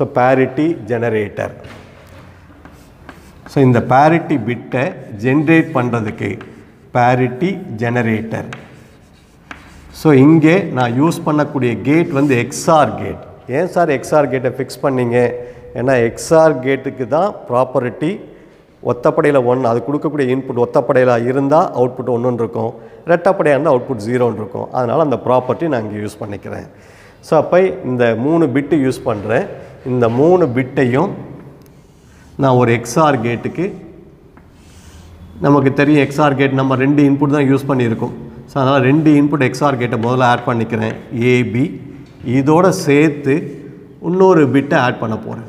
So parity generator so இந்த parity பிட்டை generate பண்ணுறதுக்கு பேரிட்டி ஜெனரேட்டர் ஸோ இங்கே நான் யூஸ் பண்ணக்கூடிய கேட் வந்து எக்ஸ்ஆர் கேட் ஏன் சார் எக்ஸ்ஆர் கேட்டை ஃபிக்ஸ் பண்ணீங்க? ஏன்னா எக்ஸ்ஆர் கேட்டுக்கு தான் ப்ராப்பர்ட்டி ஒத்தப்படையில் ஒன் அது கொடுக்கக்கூடிய இன்புட் ஒத்தப்படையில் இருந்தால் அவுட்புட் ஒன்றுன்னு இருக்கும். ரெட்டப்படையாக இருந்தால் அவுட்புட் ஜீரோன்னு இருக்கும். அதனால் அந்த ப்ராப்பர்ட்டி நான் இங்கே யூஸ் பண்ணிக்கிறேன். ஸோ அப்போ இந்த மூணு பிட்டு யூஸ் பண்ணுறேன் இந்த மூணு பிட்டையும் நான் ஒரு எக்ஸ்ஆர் கேட்டுக்கு நமக்கு தெரியும் எக்ஸ்ஆர் கேட் நம்ம ரெண்டு இன்புட் தான் யூஸ் பண்ணியிருக்கோம். ஸோ அதனால் ரெண்டு இன்புட் எக்ஸ்ஆர் கேட்டை முதல்ல ஆட் பண்ணிக்கிறேன். ஏபி இதோடு சேர்த்து இன்னொரு பிட்டை ஆட் பண்ண போகிறேன்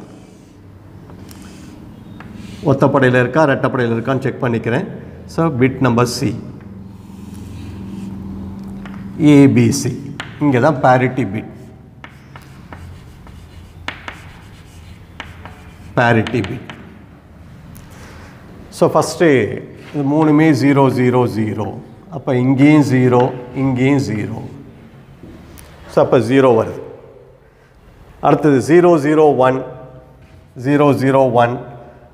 ஒத்தப்படையில் இருக்கா ரெட்டப்படையில் இருக்கான்னு செக் பண்ணிக்கிறேன். So bit number C ABC இங்கே தான் parity bit parity bit so first இது மூணுமே ஜீரோ ஜீரோ ஜீரோ அப்போ இங்கேயும் ஜீரோ இங்கேயும் ஜீரோ ஸோ அப்போ ஜீரோ வருது. அடுத்தது zero zero one zero zero one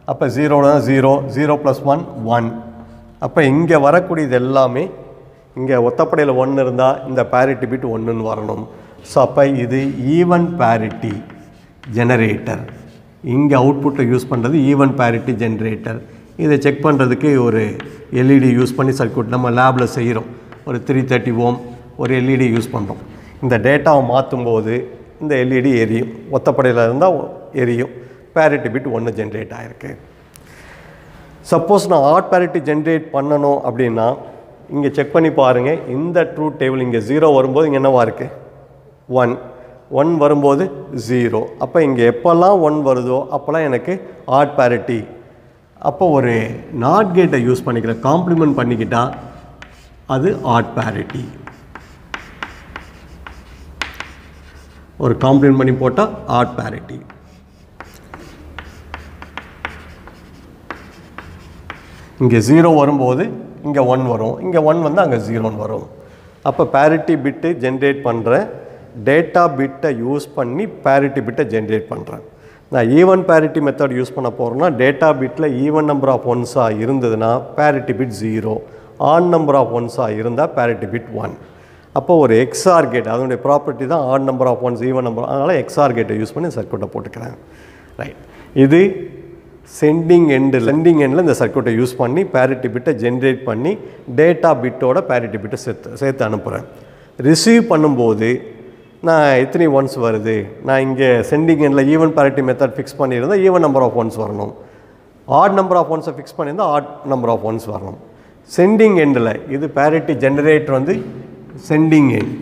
அப்போ ஜீரோனா zero zero plus one one அப்போ இங்கே வரக்கூடியது எல்லாமே இங்கே ஒத்தப்படையில் ஒன்று இருந்தால் இந்த பேரிட்டி பிட் ஒன்றுன்னு வரணும். ஸோ அப்போ இது ஈவன் பேரிட்டி ஜெனரேட்டர் இங்கே அவுட்புட்டை யூஸ் பண்ணுறது ஈவன் பேரிட்டி ஜென்ரேட்டர் இதை செக் பண்ணுறதுக்கு ஒரு எல்இடி யூஸ் பண்ணி சர்க்யூட் நம்ம லேபில் செய்கிறோம். ஒரு த்ரீ தேர்ட்டி ஓம் ஒரு எல்இடி யூஸ் பண்ணுறோம் இந்த டேட்டாவை மாற்றும் போது இந்த எல்இடி எரியும். ஒத்தப்படையில் இருந்தால் எரியும். பேரிட்டி பிட் ஒன்று ஜென்ரேட் ஆகிருக்கு சப்போஸ் நான் ஆட் பேரிட்டி ஜென்ரேட் பண்ணணும் அப்படின்னா இங்கே செக் பண்ணி பாருங்கள் இந்த ட்ரூ டேபிள் இங்கே ஜீரோ வரும்போது இங்கே என்னவாக இருக்குது ஒன் ஒன் வரும்போது ஜீரோ அப்போ இங்கே எப்போல்லாம் ஒன் வருதோ அப்போல்லாம் எனக்கு ஆட் பேரிட்டி அப்போ ஒரு நாட் கேட்டை யூஸ் பண்ணிக்கிறேன் காம்ப்ளிமெண்ட் பண்ணிக்கிட்டால் அது ஆட் பேரிட்டி ஒரு காம்ப்ளிமெண்ட் பண்ணி போட்டால் ஆட் பேரிட்டி இங்கே ஜீரோ வரும்போது இங்கே ஒன் வரும். இங்கே ஒன் வந்து அங்கே ஜீரோன்னு வரும். அப்போ பேரிட்டி பிட்டு ஜென்ரேட் பண்ணுறேன் டேட்டா பிட்டை யூஸ் பண்ணி பேரிட்டி பிட்டை ஜென்ரேட் பண்ணுறேன் நான் ஈவன் பேரிட்டி மெத்தட் யூஸ் பண்ண போகிறேன்னா டேட்டா பிட்டில் ஈவன் நம்பர் ஆஃப் ஒன்ஸாக இருந்ததுன்னா parity bit zero on number of ஒன்ஸாக இருந்தால் பேரிட்டி பிட் ஒன் அப்போ ஒரு எக்ஸ்ஆர் கேட் அதனுடைய ப்ராப்பர்ட்டி தான் odd number of ones even number அதனால் எக்ஸ்ஆர் கேட்டை யூஸ் பண்ணி சர்க்யூட்டை போட்டுக்கிறேன். ரைட் இது சென்டிங் எண்டு சென்டிங் எண்டில் இந்த சர்க்யூட்டை யூஸ் பண்ணி பேரிட்டி பிட்டை ஜென்ரேட் பண்ணி டேட்டா பிட்டோட பேரிட்டி பிட்டை சேர்த்து சேர்த்து அனுப்புகிறேன் ரிசீவ் பண்ணும்போது நான் எத்தனை ஒன்ஸ் வருது. நான் இங்கே சென்டிங் எண்டில் ஈவன் பேரிட்டி மெத்தட் ஃபிக்ஸ் பண்ணியிருந்தேன் ஈவன் நம்பர் ஆஃப் ஒன்ஸ் வரணும். ஆட் நம்பர் ஆஃப் ஒன்ஸை ஃபிக்ஸ் பண்ணியிருந்தால் ஆட் நம்பர் ஆஃப் ஒன்ஸ் வரணும். சென்டிங் எண்டில் இது பேரிட்டி ஜெனரேட்டர் வந்து சென்டிங் எண்ட்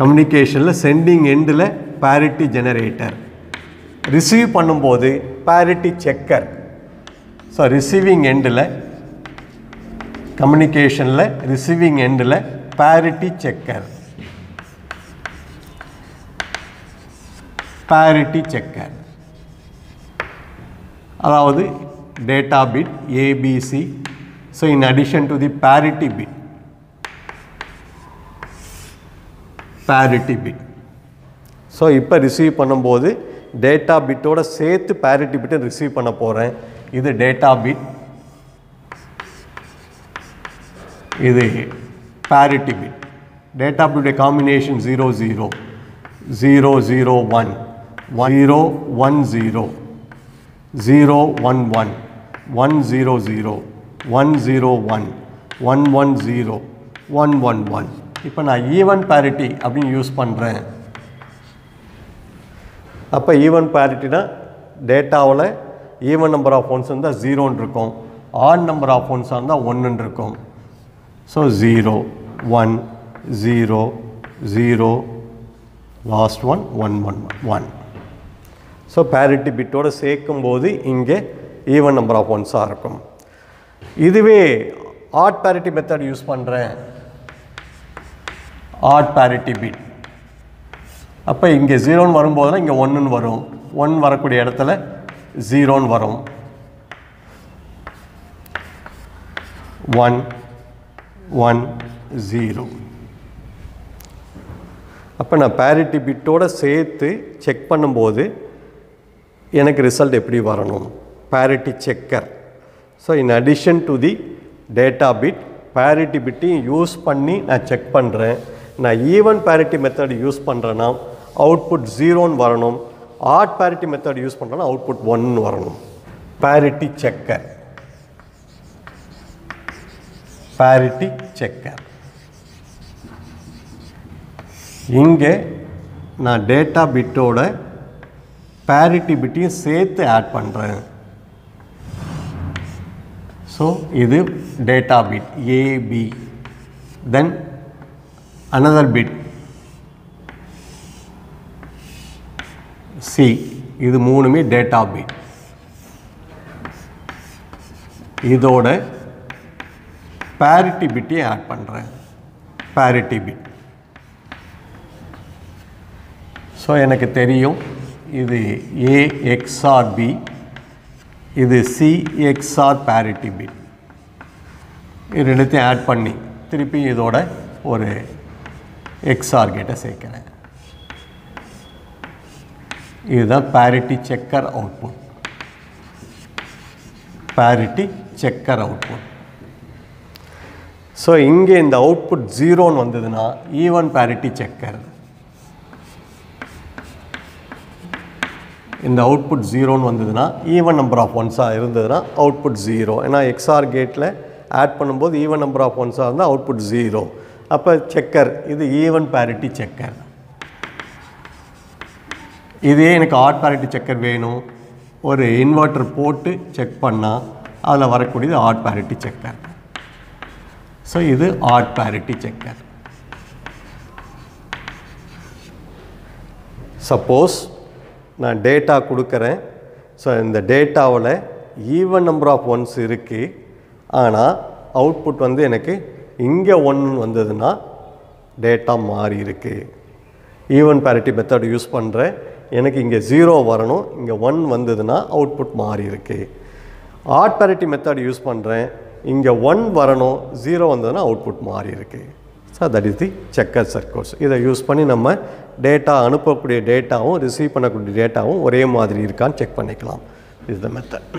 கம்யூனிகேஷனில் சென்டிங் எண்டில் பேரிட்டி ஜெனரேட்டர் ரிசீவ் பண்ணும்போது பேரிட்டி செக்கர் ஸோ ரிசீவிங் எண்டில் கம்யூனிகேஷனில் ரிசீவிங் எண்டில் பேரிட்டி செக்கர் parity செக்கர் அதாவது data bit ABC so in addition to the parity bit parity bit so இப்போ ரிசீவ் பண்ணும்போது டேட்டா பிட்டோட சேர்த்து பேரிட்டி பிட்டை ரிசீவ் பண்ண போகிறேன் இது டேட்டா பிட் இது parity bit data பிட்டுடைய combination zero zero zero zero one zero one zero zero one one one zero zero one zero one one one zero one one one இப்போ நான் even parity அப்படின்னு use பண்ணுறேன் அப்போ even பேரிட்டினா டேட்டாவில் even number of once இருந்தால் ஜீரோன்னு இருக்கும். On number of ஒன்ஸாக இருந்தால் ஒன்றுன்னு இருக்கும். So zero one zero zero last one one one one so parity பிட்டோடு சேர்க்கும்போது இங்கே ஈவன் நம்பர் ஆஃப் ஒன்ஸாக இருக்கும். இதுவே ஆட் பேரிட்டி மெத்தட் யூஸ் பண்ணுறேன் ஆட் பேரிட்டி பிட் அப்போ இங்கே ஜீரோன்னு வரும்போதுலாம் இங்கே ஒன்றுன்னு வரும். ஒன் வரக்கூடிய இடத்துல ஜீரோன்னு வரும். ஒன் ஒன் ஜீரோ அப்போ நான் பேரிட்டி பிட்டோடு சேர்த்து செக் பண்ணும்போது எனக்கு ரிசல்ட் எப்படி வரணும்? Parity checker so in addition to the data bit parity பிட்டையும் use பண்ணி நான் செக் பண்ணுறேன் நான் ஈவன் பேரிட்டி மெத்தட் யூஸ் பண்ணுறேன்னா அவுட்புட் ஜீரோன்னு வரணும். ஆட் பேரிட்டி மெத்தட் யூஸ் பண்ணுறேன்னா அவுட்புட் ஒன்னு வரணும். பேரிட்டி செக்கர் பேரிட்டி செக்கர் இங்கே நான் டேட்டா பிட்டோட பேரிட்டி பிட்டையும் சேர்த்து ஆட் பண்ணுறேன் ஸோ இது data bit AB then another bit C இது மூணுமே டேட்டா பிட் இதோட பேரிட்டி பிட்டையும் ஆட் பண்ணுறேன் பேரிட்டி பிட் ஸோ எனக்கு தெரியும் இது ஏ எக்ஸ்ஆர் பி இது சி எக்ஸ்ஆர் பேரிட்டி பிட் இது ரெண்டுத்தையும் ஆட் பண்ணி திருப்பி இதோட ஒரு எக்ஸ்ஆர் கேட்டை சேர்க்கிறேன். இதுதான் parity checker output parity checker output so இங்கே இந்த அவுட்புட் ஜீரோன்னு வந்ததுன்னா ஈவன் பேரிட்டி செக்கர் இந்த அவுட்புட் ஜீரோன்னு வந்ததுன்னா ஈவன் நம்பர் ஆஃப் ஒன்ஸாக இருந்ததுன்னா அவுட்புட் ஜீரோ ஏன்னா எக்ஸ்ஆர் கேட்டில் ஆட் பண்ணும்போது ஈவன் நம்பர் ஆஃப் ஒன்ஸாக இருந்தால் அவுட்புட் ஜீரோ அப்போ செக்கர் இது ஈவன் பேரிட்டி செக்கர் இதே எனக்கு ஆட் பேரிட்டி செக்கர் வேணும். ஒரு இன்வெர்ட்டர் போட்டு செக் பண்ணால் அதில் வரக்கூடியது ஆட் பேரிட்டி செக்கர் ஸோ இது ஆட் பேரிட்டி செக்கர் சப்போஸ் நான் டேட்டா கொடுக்குறேன். ஸோ இந்த டேட்டாவில் ஈவன் நம்பர் ஆஃப் ஒன்ஸ் இருக்குது ஆனால் அவுட்புட் வந்து எனக்கு இங்கே ஒன் வந்ததுன்னா டேட்டா மாறி இருக்குது ஈவன் பேரிட்டி மெத்தட் யூஸ் பண்ணுறேன் எனக்கு இங்கே ஜீரோ வரணும். இங்கே ஒன் வந்ததுன்னா அவுட்புட் மாறி இருக்குது ஆட் பேரிட்டி மெத்தட் யூஸ் பண்ணுறேன் இங்கே ஒன் வரணும். ஜீரோ வந்ததுன்னா அவுட்புட் மாறி இருக்குது so that is the checker circuit இதை யூஸ் பண்ணி நம்ம டேட்டா அனுப்பக்கூடிய டேட்டாவும் ரிசீவ் பண்ணக்கூடிய டேட்டாவும் ஒரே மாதிரி இருக்கான்னு செக் பண்ணிக்கலாம். Is the method